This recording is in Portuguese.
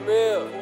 meu.